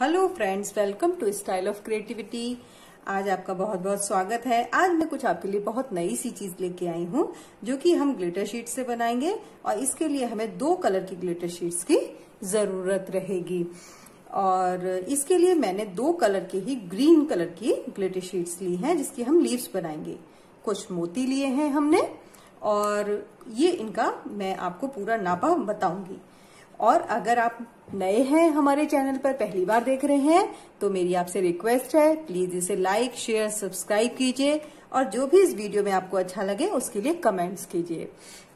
Hello friends welcome to style of creativity आज आपका बहुत बहुत स्वागत है। आज मैं कुछ आपके लिए बहुत नई सी चीज़ लेके आई हूँ, जो कि हम ग्लिटर शीट से बनाएँगे और इसके लिए हमें दो कलर की ग्लिटर शीट्स की ज़रूरत रहेगी। और इसके लिए मैंने दो कलर के ही ग्रीन कलर की ग्लिटर शीट्स ली हैं, जिसकी हम लीव्स बनाएँगे। कुछ मोती लिए हैं हमने, और ये इनका मैं आपको पूरा नापा बताऊँगी। और अगर आप नए हैं हमारे चैनल पर, पहली बार देख रहे हैं तो मेरी आपसे रिक्वेस्ट है, प्लीज़ इसे लाइक, शेयर, सब्सक्राइब कीजिए और जो भी इस वीडियो में आपको अच्छा लगे, उसके लिए कमेंट्स कीजिए।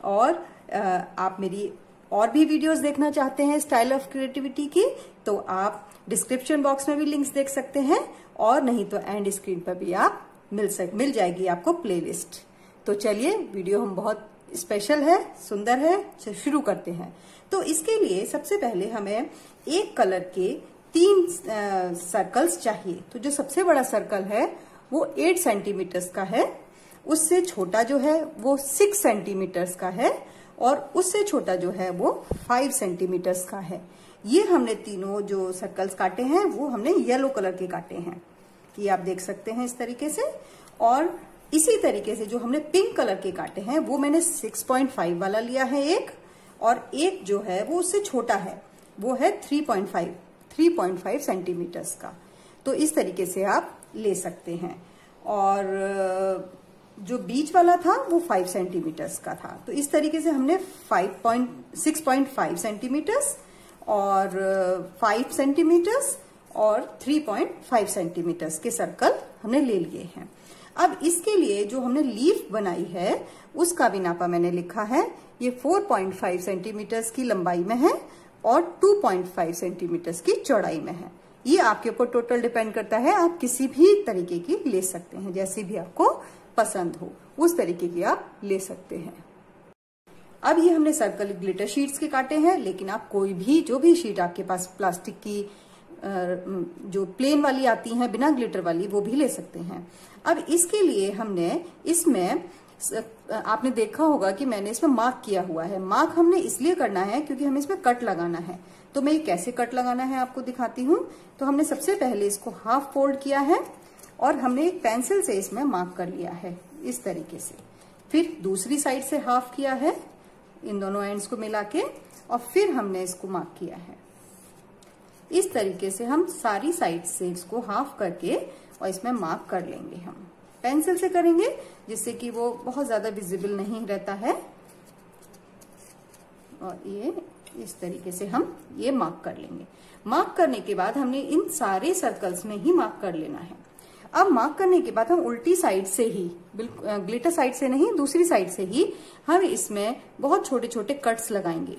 और आप मेरी और भी वीडियोस देखना चाहते हैं स्टाइल ऑफ़ क्रिएटिविटी की तो आप डिस्क्रिप्शन बॉक्स में भी लिंक्स देख सकते हैं और नहीं तो एंड स्क्रीन पर भी आप मिल सक, मिल जाएगी आपको प्लेलिस्ट। तो चलिए, वीडियो हम बहुत स्पेशल है, सुंदर है शुरू करते हैं। तो इसके लिए सबसे पहले हमें एक कलर के तीन सर्कल्स चाहिए। तो जो सबसे बड़ा सर्कल है, वो एट सेंटीमीटर्स का है। उससे छोटा जो है, वो सिक्स सेंटीमीटर्स का है। और उससे छोटा जो है, वो फाइव सेंटीमीटर्स का है। ये हमने तीनों जो सर्कल्स काटे हैं, वो हमने येलो कलर के काटे हैं। कि आप देख सकते हैं इस तरीके से। और इसी तरीके से जो हमने पिंक कलर के काटे हैं, वो मैंने 6.5 वाला लिया है एक, और एक जो है वो उससे छोटा है, वो है 3.5 3.5 सेंटीमीटर्स का। तो इस तरीके से आप ले सकते हैं। और जो बीच वाला था, वो 5 सेंटीमीटर्स का था। तो इस तरीके से हमने 5.6.5 सेंटीमीटर्स और 5 सेंटीमीटर्स और 3.5 सेंटीमीटर्स के सर्कल हमने ले लिए हैं। अब इसके लिए जो हमने लीफ बनाई है, उसका भी नापा मैंने लिखा है। ये 4.5 सेंटीमीटर्स की लंबाई में है और 2.5 सेंटीमीटर्स की चौड़ाई में है। ये आपके ऊपर टोटल डिपेंड करता है। आप किसी भी तरीके की ले सकते हैं, जैसी भी आपको पसंद हो, उस तरीके की आप ले सकते हैं। अब ये हमने सर्कल ग्लिटर शीट्स के काटे हैं, लेकिन आप कोई भी, जो भी शीट आपके पास प्लास्टिक की जो प्लेन वाली आती हैं, बिना ग्लिटर वाली, वो भी ले सकते हैं। अब इसके लिए हमने इसमें आपने देखा होगा कि मैंने इसमें मार्क किया हुआ है। मार्क हमने इसलिए करना है क्योंकि हमें इसमें कट लगाना है। तो मैं ये कैसे कट लगाना है आपको दिखाती हूँ। तो हमने सबसे पहले इसको हाफ़ फोल्ड किया है और हमने एक पेंसिल से इसमें मार्क कर लिया है, इस तरीके से। फिर दूसरी साइड से हाफ़ किया है, इन दोनों एंड्स को मिला के, और फिर हमने इसको मार्क किया है। इस तरीके से हम सारी साइड से इसको हाफ़ करके और इसमें मार्क कर लेंगे हम। पेंसिल से करेंगे, जिससे कि वो बहुत ज़्यादा विजिबल नहीं रहता है। और ये इस तरीके से हम ये मार्क कर लेंगे। मार्क करने के बाद हमने इन सारे सर्कल्स में ही मार्क कर लेना है। अब मार्क करने के बाद हम उल्टी साइड से ही, बिल्कुल ग्लिटर साइड से नहीं, दूसरी साइड से ही हम इसमें बहुत छोटे छोटे कट्स लगाएँगे।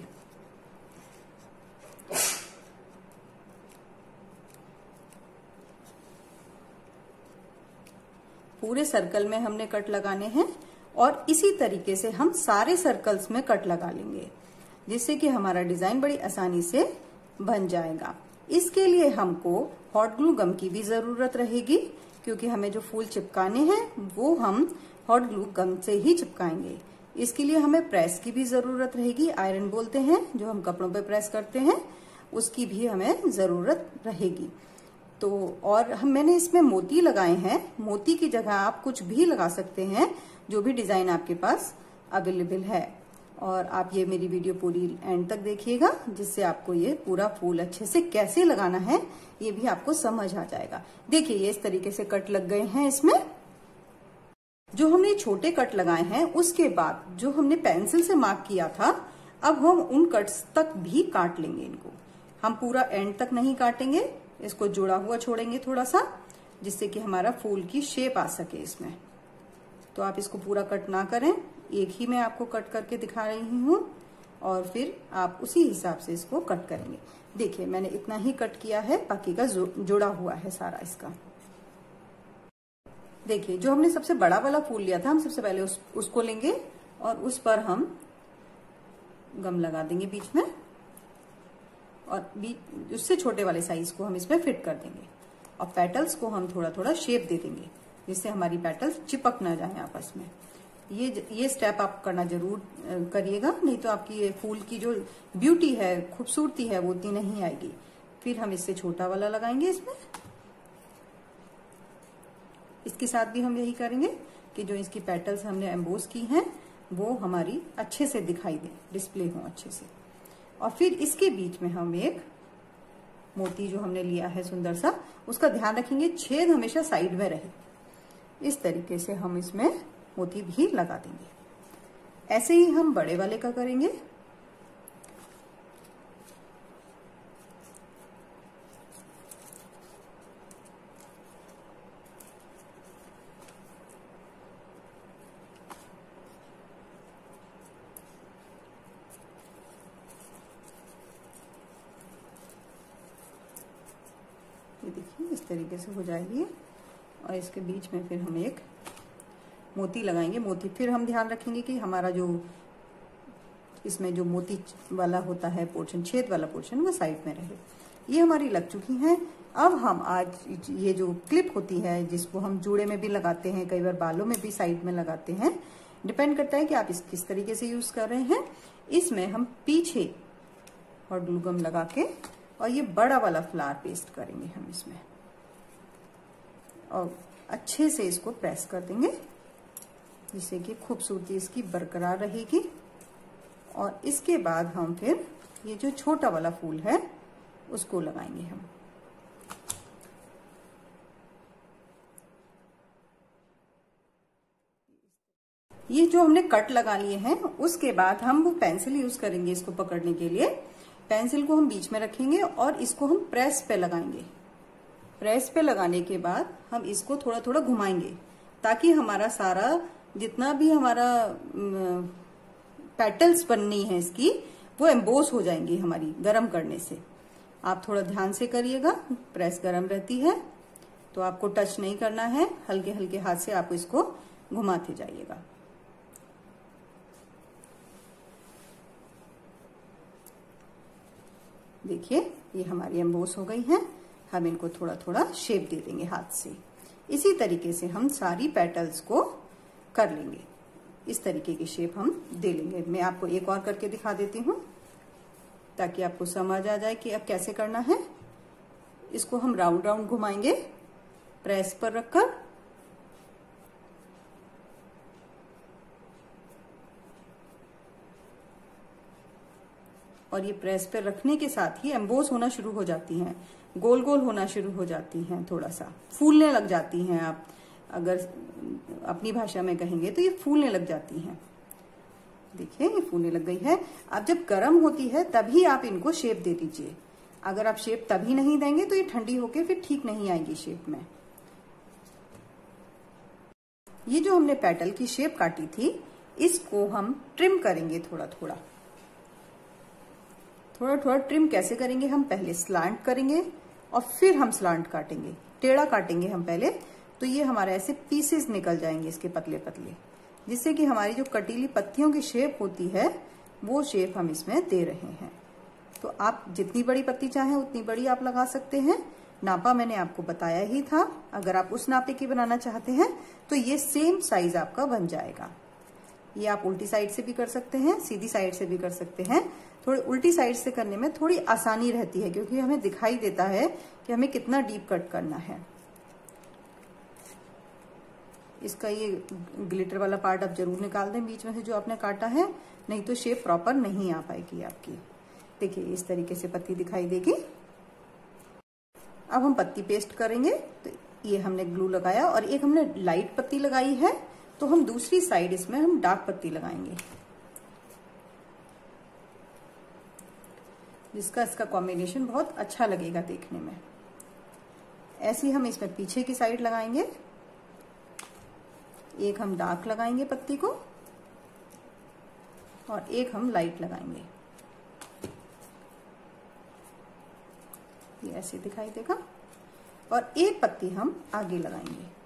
पूरे सर्कल में हमने कट लगाने हैं और इसी तरीके से हम सारे सर्कल्स में कट लगा लेंगे, जिससे कि हमारा डिज़ाइन बड़ी आसानी से बन जाएगा। इसके लिए हमको हॉट ग्लू गम की भी ज़रूरत रहेगी, क्योंकि हमें जो फूल चिपकाने हैं, वो हम हॉट ग्लू गम से ही चिपकाएँगे। इसके लिए हमें प्रेस की भी ज़रूरत रहेगी आयरन बोलते हैं, जो हम कपड़ों पे प्रेस करते हैं, उसकी भी हमें ज़रूरत रहेगी। तो और हम मैंने इसमें मोती लगाए हैं। मोती की जगह आप कुछ भी लगा सकते हैं, जो भी डिज़ाइन आपके पास अवेलेबल है। और आप ये मेरी वीडियो पूरी एंड तक देखिएगा, जिससे आपको ये पूरा फूल अच्छे से कैसे लगाना है, ये भी आपको समझ आ जाएगा। देखिए, ये इस तरीके से कट लग गए हैं इसमें। जो हमने छोटे कट लगाए हैं, उसके बाद जो हमने पेंसिल से मार्क किया था, अब हम उन कट्स तक भी काट लेंगे इनको। हम पूरा एंड तक नहीं काटेंगे। इसको जुड़ा हुआ छोड़ेंगे थोड़ा सा जिससे कि हमारा फूल की शेप आ सके इसमें। तो आप इसको पूरा कट ना करें। एक ही मैं आपको कट करके दिखा रही हूँ और फिर आप उसी हिसाब से इसको कट करेंगे। देखिए मैंने इतना ही कट किया है बाकी का जुड़ा हुआ है सारा इसका। देखिए जो हमने सबसे बड़ा वाला फूल लिया था हम सबसे पहले उस, उसको लेंगे और उस पर हम गम लगा देंगे बीच में। और बीच उससे छोटे वाले साइज़ को हम इसमें फिट कर देंगे। और पेटल्स को हम थोड़ा थोड़ा शेप दे देंगे, जिससे हमारी पेटल्स चिपक ना जाए आपस में। ये ये स्टेप आप करना ज़रूर करिएगा, नहीं तो आपकी ये फूल की जो ब्यूटी है, खूबसूरती है, वो उतनी नहीं आएगी। फिर हम इससे छोटा वाला लगाएँगे इसमें। इसके साथ भी हम यही करेंगे कि जो इसकी पेटल्स हमने एम्बोस की हैं, वो हमारी अच्छे से दिखाई दे डिस्प्ले हो अच्छे से। और फिर इसके बीच में हम एक मोती जो हमने लिया है सुंदर सा, उसका ध्यान रखेंगे, छेद हमेशा साइड में रहे। इस तरीके से हम इसमें मोती भी लगा देंगे। ऐसे ही हम बड़े वाले का करेंगे। देखिए, इस तरीके से हो जाएगी और इसके बीच में फिर हम एक मोती लगाएँगे। मोती, फिर हम ध्यान रखेंगे कि हमारा जो इसमें जो मोती वाला होता है पोर्शन, छेद वाला पोर्शन, वो साइड में रहे। ये हमारी लग चुकी हैं। अब हम आज ये जो क्लिप होती है, जिसको हम जूड़े में भी लगाते हैं, कई बार बालों में भी साइड में लगाते हैं, डिपेंड करता है कि आप इस किस तरीके से यूज़ कर रहे हैं। इसमें हम पीछे और ग्लूगम लगा के और ये बड़ा वाला फ्लावर पेस्ट करेंगे हम इसमें। और अच्छे से इसको प्रेस कर देंगे, जिससे कि खूबसूरती इसकी बरकरार रहेगी। और इसके बाद हम फिर ये जो छोटा वाला फूल है, उसको लगाएँगे हम। ये जो हमने कट लगा लिए हैं, उसके बाद हम वो पेंसिल यूज़ करेंगे इसको पकड़ने के लिए। पेंसिल को हम बीच में रखेंगे और इसको हम प्रेस पे लगाएँगे। प्रेस पे लगाने के बाद हम इसको थोड़ा थोड़ा घुमाएँगे ताकि हमारा सारा, जितना भी हमारा पेटल्स बननी है इसकी, वो एम्बोस हो जाएँगी हमारी गरम करने से। आप थोड़ा ध्यान से करिएगा, प्रेस गरम रहती है तो आपको टच नहीं करना है हल्के हल्के हाथ से आप इसको घुमाते जाइएगा। देखिए, ये हमारी एम्बोस हो गई हैं। हम इनको थोड़ा थोड़ा शेप दे देंगे हाथ से। इसी तरीके से हम सारी पेटल्स को कर लेंगे। इस तरीके की शेप हम दे लेंगे। मैं आपको एक और करके दिखा देती हूँ, ताकि आपको समझ आ जाए कि अब कैसे करना है। इसको हम राउंड राउंड घुमाएँगे। प्रेस पर रखकर और ये प्रेस पे रखने के साथ ही एम्बोस होना शुरू हो जाती हैं। गोल गोल होना शुरू हो जाती हैं थोड़ा सा फूलने लग जाती हैं आप। अगर अपनी भाषा में कहेंगे तो ये फूलने लग जाती हैं। देखिए, ये फूलने लग गई है। अब जब गर्म होती है, तभी आप इनको शेप दे दीजिए। अगर आप शेप तभी नहीं देंगे तो ये ठंडी होके फिर ठीक नहीं आएगी शेप में। ये जो हमने पेटल की शेप काटी थी, इसको हम ट्रिम करेंगे थोड़ा थोड़ा थोड़ा थोड़ा ट्रिम कैसे करेंगे? हम पहले स्लांट करेंगे और फिर हम स्लांट काटेंगे। टेढ़ा काटेंगे हम पहले तो ये हमारे ऐसे पीसेस निकल जाएँगे इसके पतले पतले जिससे कि हमारी जो कटीली पत्तियों की शेप होती है, वो शेप हम इसमें दे रहे हैं। तो आप जितनी बड़ी पत्ती चाहें, उतनी बड़ी आप लगा सकते हैं। नापा मैंने आपको बताया ही था। अगर आप उस नापे की बनाना चाहते हैं तो ये सेम साइज़ आपका बन जाएगा। ये आप उल्टी साइड से भी कर सकते हैं, सीधी साइड से भी कर सकते हैं। थोड़ी उल्टी साइड से करने में थोड़ी आसानी रहती है, क्योंकि हमें दिखाई देता है कि हमें कितना डीप कट करना है। इसका ये ग्लिटर वाला पार्ट आप ज़रूर निकाल दें, बीच में से जो आपने काटा है, नहीं तो शेप प्रॉपर नहीं आ पाएगी आपकी। देखिए, इस तरीके से पत्ती दिखाई देगी। अब हम पत्ती पेस्ट करेंगे तो ये हमने ग्लू लगाया और एक हमने लाइट पत्ती लगाई है। तो हम दूसरी साइड इसमें हम डार्क पत्ती लगाएँगे। जिसका इसका कॉम्बिनेशन बहुत अच्छा लगेगा देखने में। ऐसी हम इसमें पीछे की साइड लगाएँगे। एक हम डार्क लगाएँगे पत्ती को और एक हम लाइट लगाएँगे। ये ऐसे दिखाई देगा। और एक पत्ती हम आगे लगाएँगे।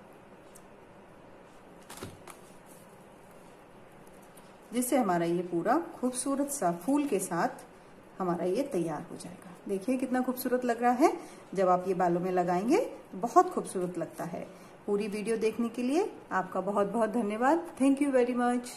जिससे हमारा ये पूरा खूबसूरत सा फूल के साथ हमारा ये तैयार हो जाएगा। देखिए कितना खूबसूरत लग रहा है। जब आप ये बालों में लगाएँगे बहुत खूबसूरत लगता है। पूरी वीडियो देखने के लिए आपका बहुत बहुत धन्यवाद। Thank you very much